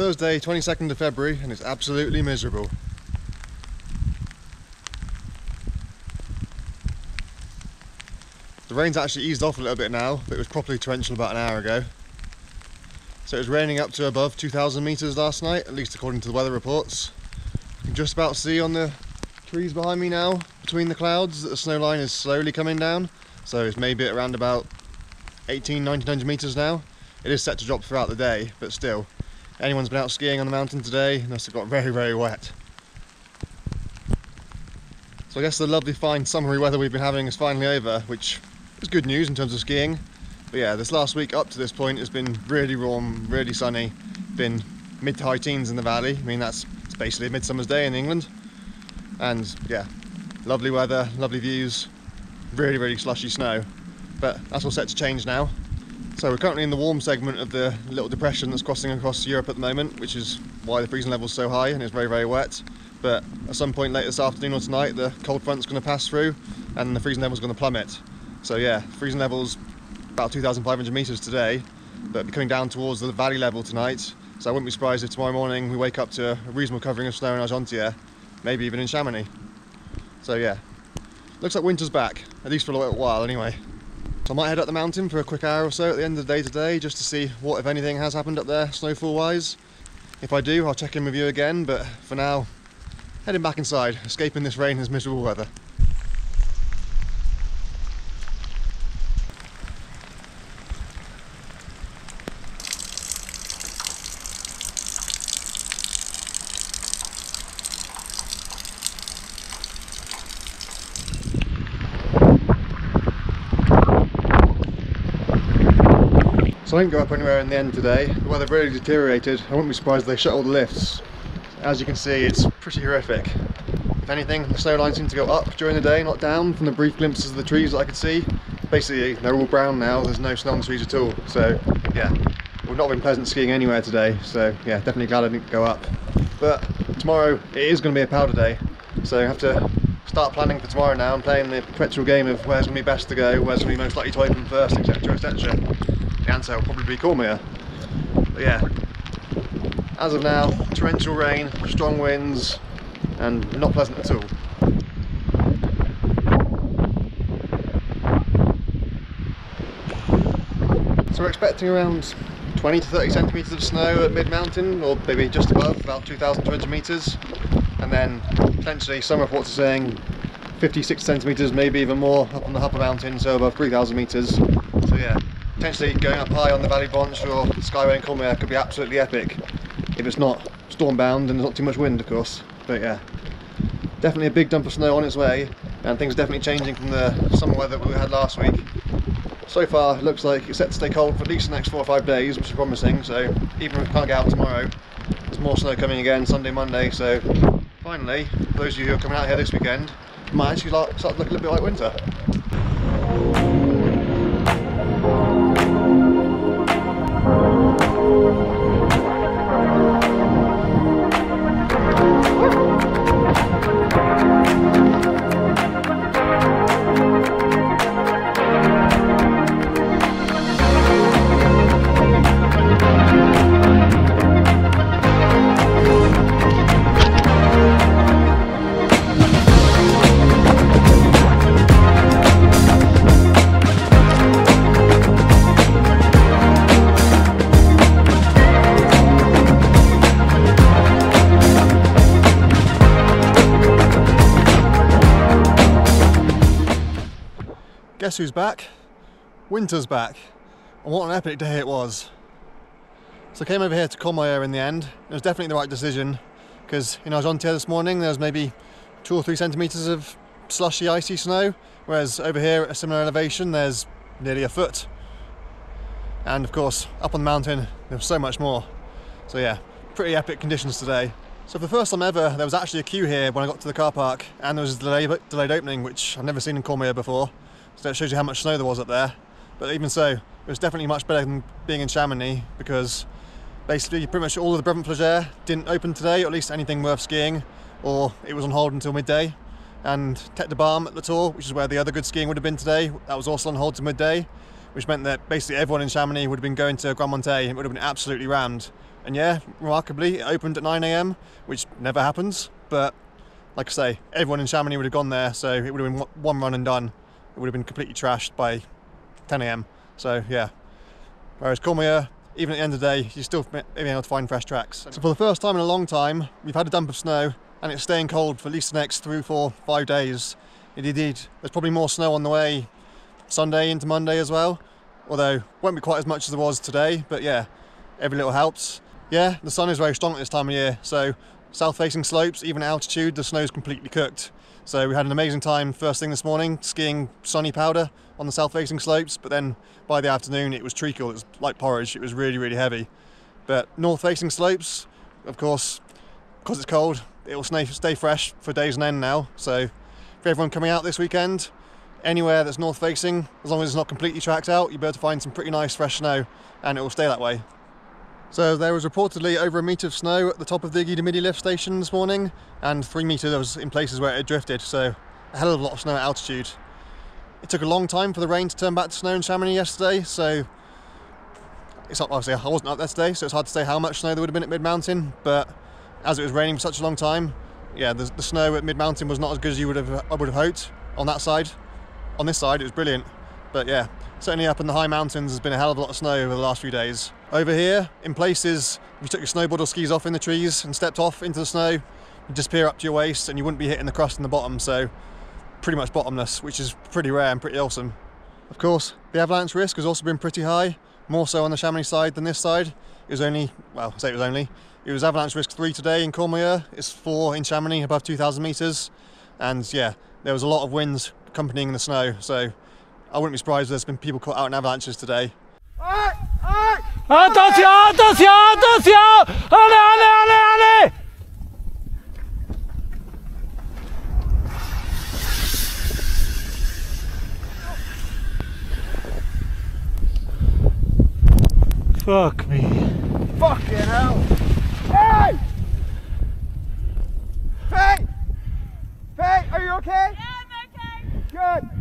Thursday 22nd of February and it's absolutely miserable. The rain's actually eased off a little bit now, but it was properly torrential about an hour ago. So it was raining up to above 2,000 metres last night, at least according to the weather reports. You can just about see on the trees behind me now, between the clouds, that the snow line is slowly coming down. So it's maybe around about 18, 1900 metres now. It is set to drop throughout the day, but still, anyone's been out skiing on the mountain today must have got very, very wet. So I guess the lovely fine summery weather we've been having is finally over, which is good news in terms of skiing. But yeah, this last week up to this point has been really warm, really sunny, been mid to high teens in the valley. I mean, that's basically midsummer's day in England. And yeah, lovely weather, lovely views, really, really slushy snow. But that's all set to change now. So we're currently in the warm segment of the little depression that's crossing across Europe at the moment, which is why the freezing level is so high and it's very, very wet. But at some point later this afternoon or tonight, the cold front's going to pass through and the freezing level's going to plummet. So yeah, freezing levels about 2,500 metres today, but coming down towards the valley level tonight. So I wouldn't be surprised if tomorrow morning we wake up to a reasonable covering of snow in Argentière, maybe even in Chamonix. So yeah, looks like winter's back, at least for a little while anyway. So I might head up the mountain for a quick hour or so at the end of the day today, just to see what, if anything, has happened up there snowfall wise. If I do, I'll check in with you again, but for now, heading back inside, escaping this rain and this miserable weather. So I didn't go up anywhere in the end today. The weather really deteriorated. I wouldn't be surprised if they shut all the lifts. As you can see, it's pretty horrific. If anything, the snow line seemed to go up during the day, not down, from the brief glimpses of the trees that I could see. Basically, they're all brown now, there's no snow on the trees at all. So, yeah, would not have been pleasant skiing anywhere today. So, yeah, definitely glad I didn't go up. But tomorrow, it is going to be a powder day. So I have to start planning for tomorrow now and playing the perpetual game of where's going to be best to go, where's going to be most likely to open first, etc, etc. Answer will probably be Courmayeur. But yeah, as of now, torrential rain, strong winds, and not pleasant at all. So we're expecting around 20 to 30 centimetres of snow at mid-mountain, or maybe just above, about 2,200 metres. And then potentially some reports are saying 56 centimetres, maybe even more up on the upper mountain, so above 3,000 metres. Potentially going up high on the Vallée Blanche or Skyway and Courmayeur could be absolutely epic. If it's not storm bound and there's not too much wind of course. But yeah. Definitely a big dump of snow on its way and things are definitely changing from the summer weather we had last week. So far it looks like it's set to stay cold for at least the next four or five days which is promising so even if we can't get out tomorrow there's more snow coming again Sunday Monday so finally those of you who are coming out here this weekend might actually start to look a little bit like winter Guess who's back? Winter's back. And what an epic day it was. So I came over here to Courmayeur in the end. It was definitely the right decision because in Argentière this morning there was maybe two or three centimetres of slushy icy snow whereas over here at a similar elevation there's nearly a foot. And of course up on the mountain there was so much more. So yeah, pretty epic conditions today. So for the first time ever there was actually a queue here when I got to the car park and there was a delayed, delayed opening which I've never seen in Courmayeur before. So that shows you how much snow there was up there. But even so, it was definitely much better than being in Chamonix because basically pretty much all of the Brevent Flégère didn't open today, or at least anything worth skiing, or it was on hold until midday. And Tête de Balme at the Tour, which is where the other good skiing would have been today, that was also on hold to midday. which meant that basically everyone in Chamonix would have been going to Grand Montet and it would have been absolutely rammed. And yeah, remarkably, it opened at 9am, which never happens, but like I say, everyone in Chamonix would have gone there, so it would have been one run and done. It would have been completely trashed by 10am. So yeah. Whereas Courmayeur, even at the end of the day, you're still being able to find fresh tracks. So for the first time in a long time, we've had a dump of snow and it's staying cold for at least the next three, four, five days. Indeed, there's probably more snow on the way Sunday into Monday as well. Although won't be quite as much as there was today, but yeah, every little helps. Yeah, the sun is very strong at this time of year, so south-facing slopes, even altitude, the snow's completely cooked. So we had an amazing time first thing this morning, skiing sunny powder on the south-facing slopes, but then by the afternoon it was treacle, it was like porridge, it was really, really heavy. But north-facing slopes, of course, because it's cold, it will stay, fresh for days and end now. So for everyone coming out this weekend, anywhere that's north-facing, as long as it's not completely tracked out, you'll be able to find some pretty nice fresh snow, and it will stay that way. So there was reportedly over a metre of snow at the top of the Guy Midi lift station this morning and three metres in places where it had drifted, so a hell of a lot of snow at altitude. It took a long time for the rain to turn back to snow in Chamonix yesterday, so it's not obviously I wasn't up there today, so it's hard to say how much snow there would have been at mid mountain, but as it was raining for such a long time, yeah, the, the snow at mid mountain was not as good as you would have I would have hoped on that side. On this side, it was brilliant, but yeah, certainly up in the high mountains, there's been a hell of a lot of snow over the last few days. Over here, in places, if you took your snowboard or skis off in the trees and stepped off into the snow, you'd disappear up to your waist and you wouldn't be hitting the crust in the bottom, so pretty much bottomless, which is pretty rare and pretty awesome. Of course, the avalanche risk has also been pretty high, more so on the Chamonix side than this side. It was only, well, I say it was only, it was avalanche risk 3 today in Courmayeur, it's 4 in Chamonix above 2,000 metres, and yeah, there was a lot of winds accompanying the snow, so I wouldn't be surprised if there's been people caught out in avalanches today. Attention, attention, attention Allez, allez, allez, allez Fuck me. Fucking hell! Hey! Fay! Fay, are you okay? Yeah, I'm okay. Good.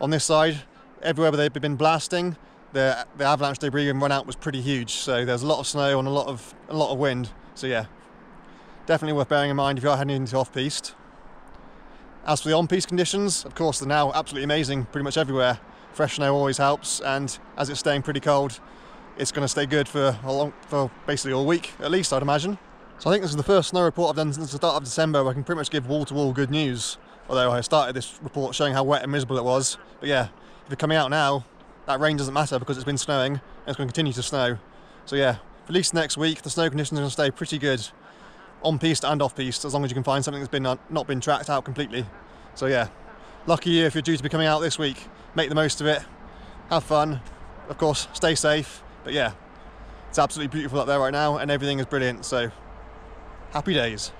On this side, everywhere where they've been blasting, the, the avalanche debris and run out was pretty huge. So there's a lot of snow and a lot of a lot of wind. So yeah, definitely worth bearing in mind if you are heading into off-piste. As for the on-piste conditions, of course they're now absolutely amazing pretty much everywhere. Fresh snow always helps, and as it's staying pretty cold, it's going to stay good for a long, for basically all week at least, I'd imagine. So I think this is the first snow report I've done since the start of December where I can pretty much give wall-to-wall good news. Although I started this report showing how wet and miserable it was. But yeah, if you're coming out now, that rain doesn't matter because it's been snowing and it's going to continue to snow. So yeah, at least next week the snow conditions are going to stay pretty good on piste and off piste as long as you can find something that's been not been tracked out completely. So yeah, lucky you if you're due to be coming out this week. Make the most of it, have fun, of course, stay safe. But yeah, it's absolutely beautiful up there right now and everything is brilliant. So happy days.